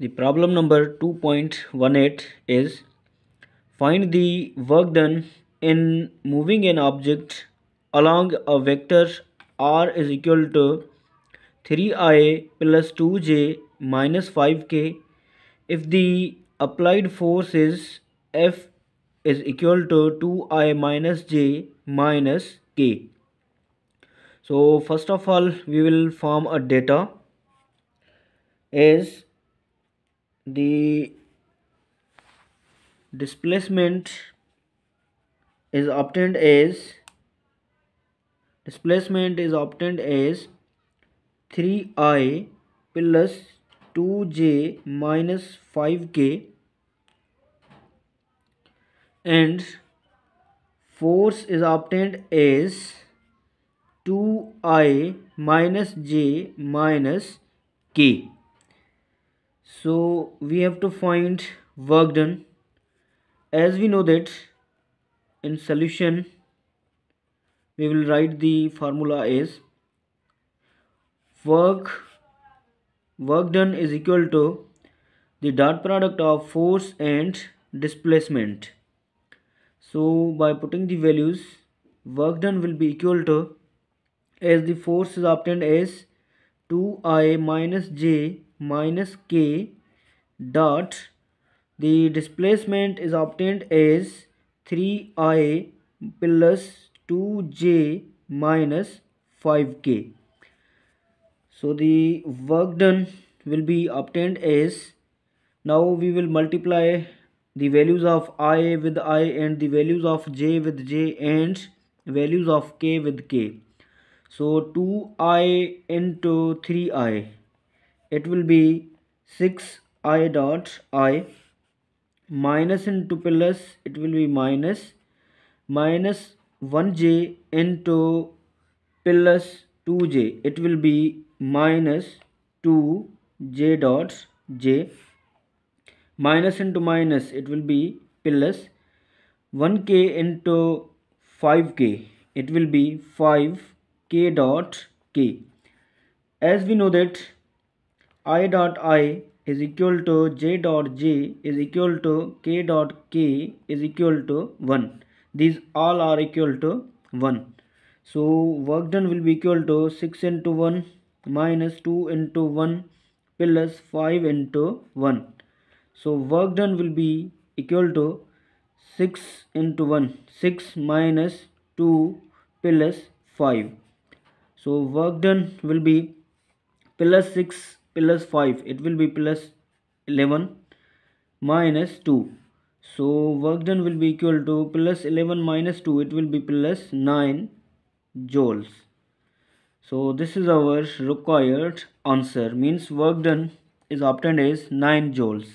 The problem number 2.18 is find the work done in moving an object along a vector r is equal to 3i plus 2j minus 5k if the applied force is F is equal to 2i minus j minus k. So first of all we will form a data as the displacement is obtained as displacement is obtained as 3i plus 2j minus 5k and force is obtained as 2i minus j minus k so we have to find work done. As we know that in solution we will write the formula as work work done is equal to the dot product of force and displacement. So by putting the values work done will be equal to as the force is obtained as 2i minus j minus k dot the displacement is obtained as 3i plus 2j minus 5k so the work done will be obtained as now we will multiply the values of i with i and the values of j with j and values of k with k so 2i into 3i it will be 6i dot i. Minus into plus it will be minus. Minus 1j into plus 2j it will be minus 2j dot j. Minus into minus it will be plus 1k into 5k it will be 5k dot k. As we know that i dot i is equal to j dot j is equal to k dot k is equal to 1 these all are equal to 1 so work done will be equal to 6 into 1 minus 2 into 1 plus 5 into 1 so work done will be equal to 6 into 1 6 minus 2 plus 5 so work done will be plus 6 plus 5 it will be plus 11 minus 2 so work done will be equal to plus 11 minus 2 it will be plus 9 joules. So this is our required answer. Means work done is obtained as 9 joules